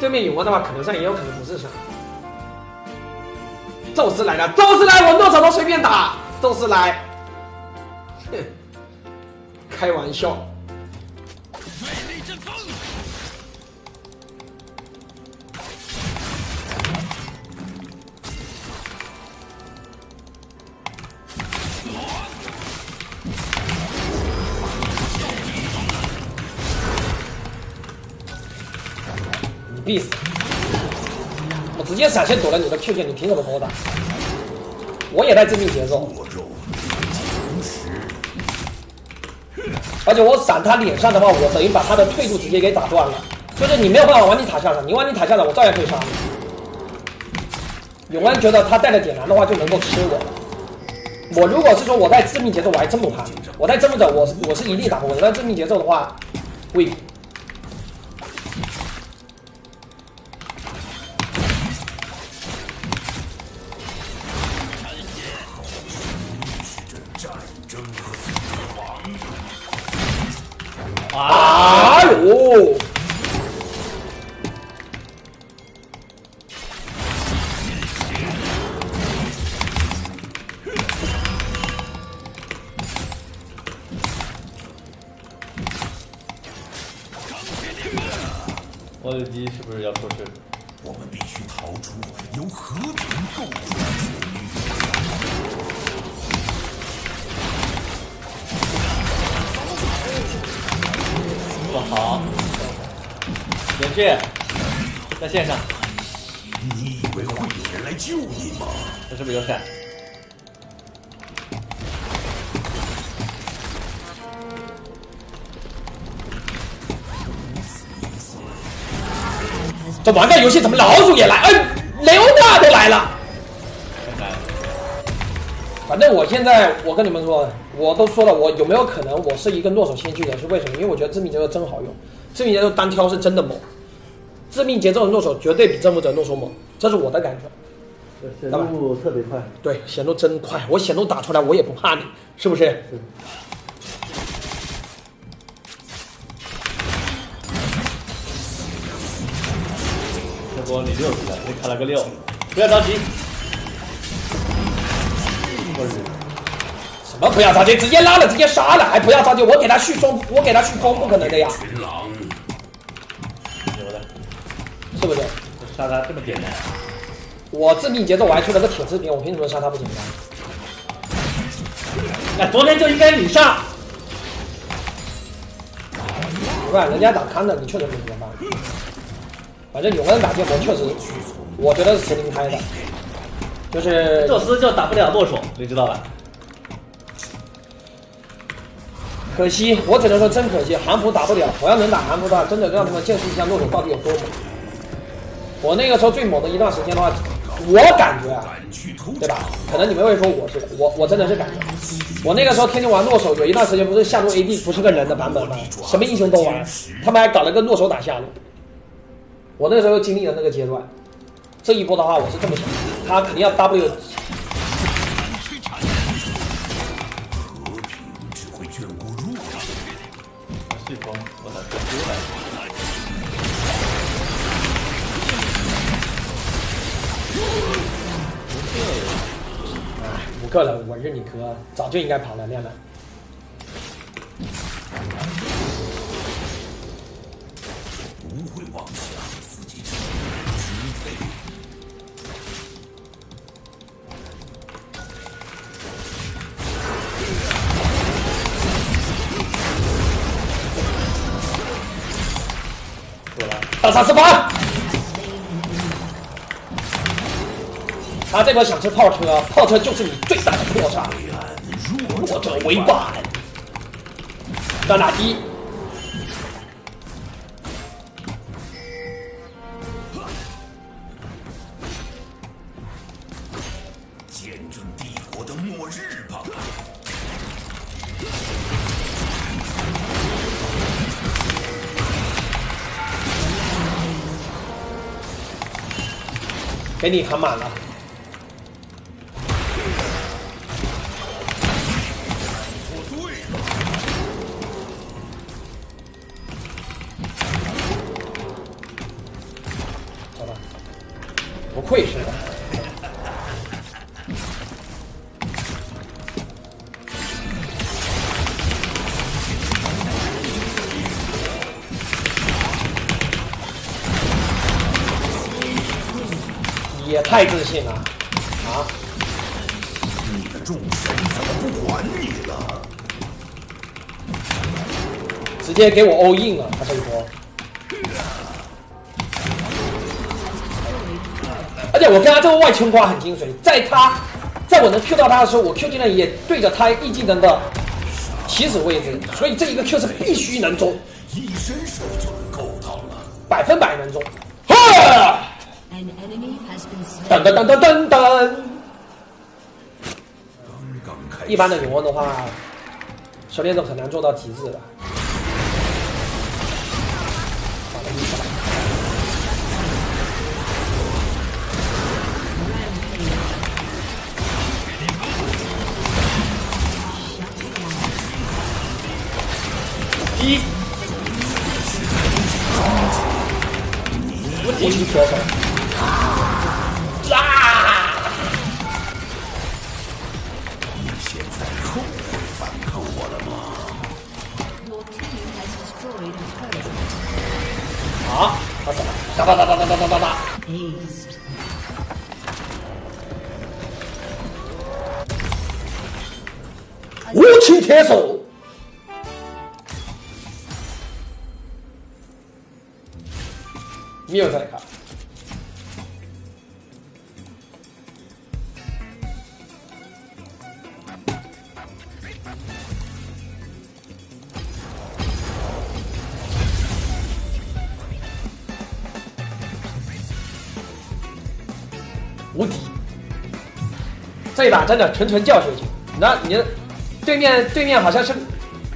对面有我的话，可能上也有可能不是上。宙斯来了，宙斯来，我诺手都随便打。宙斯来，哼，开玩笑。我直接闪现躲了你的 Q 键，你凭什么和我打？我也带致命节奏，而且我闪他脸上的话，我等于把他的退路直接给打断了。就是你没有办法往你塔下闪，你往你塔下闪，我照样可以杀。永安觉得他带了点燃的话就能够吃我。我如果是说我带致命节奏，我还真不怕。我带征服者，我我是一定打不过。我带致命节奏的话，未必。哎呦！我的鸡是不是要出事？我们必须逃出由和平构筑连续在线上，你以为会有人来救你吗？这是不是有闪？这玩个游戏怎么老鼠也来？哎，雷欧娜都来了。太难了。反正我现在，我跟你们说，我都说了，我有没有可能我是一个诺手先驱人？是为什么？因为我觉得致命节奏真好用，致命节奏单挑是真的猛，致命节奏的诺手绝对比征服者诺手猛，这是我的感觉。显露特别快，对，显露真快，我显露打出来我也不怕你，是不是？这波你六十了，你开了个六，不要着急。我日，什么不要着急，直接拉了，直接杀了，还不要着急，我给他续双，我给他续空，不可能的呀，是不是？杀他这么简单？我致命节奏我还出了个铁制品，我凭什么杀他不简单？哎，昨天就应该你上。不然人家打康的，你确实没怎么办。反正永恩打剑魔确实，我觉得是实力开的，就是宙斯就打不了诺手，你知道吧？可惜，我只能说真可惜，韩服打不了。我要能打韩服的话，真的让他们见识一下诺手到底有多猛。我那个时候最猛的一段时间的话，我感觉啊，对吧？可能你们会说我是我，我真的是感觉，我那个时候天天玩诺手，有一段时间不是下路 AD 不是个人的版本吗？什么英雄都玩，他们还搞了个诺手打下路。我那时候经历了那个阶段，这一波的话我是这么想，他肯定要 W 五个了，我认你哥，早就应该跑了，亮亮。不会妄想自己成为支配。过来，大杀四八。他这波想吃炮车，炮车就是你最大的破绽。弱者为伴。断打击，见证帝国的末日吧！给你扛满了。愧是我。也太自信了啊！你的众神怎么不管你了？直接给我 all in 了，他这一波。而且我跟他这个外圈瓜很精髓，在他在我能 Q 到他的时候，我 Q 技能也对着他 E 技能的起始位置，所以这一个 Q 是必须能中，一伸手就能够到了。百分百能中。哈噔噔噔。刚刚开，一般的永恩的话，狩猎者很难做到极致的。一，无情脱手。啊！现在后悔反抗我了吗？Your team has destroyed a turret. 好，他死了，哒哒哒哒哒哒哒哒哒。Aced. 无情铁手。没有再看。无敌，这一把真的纯纯教学型。那，你对面对面好像是，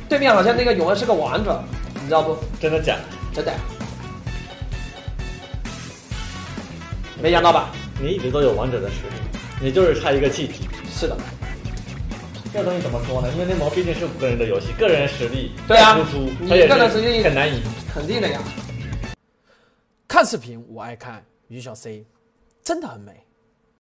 对面好像那个永恩是个王者，你知道不？真的假的？真的，没想到吧？你一直都有王者的实力，你就是差一个气体。是的，这东西怎么说呢？因为内蒙毕竟是五个人的游戏，个人实力对啊再突出，你个人实力是很难赢。肯定的呀。看视频我爱看于小 C，真的很美。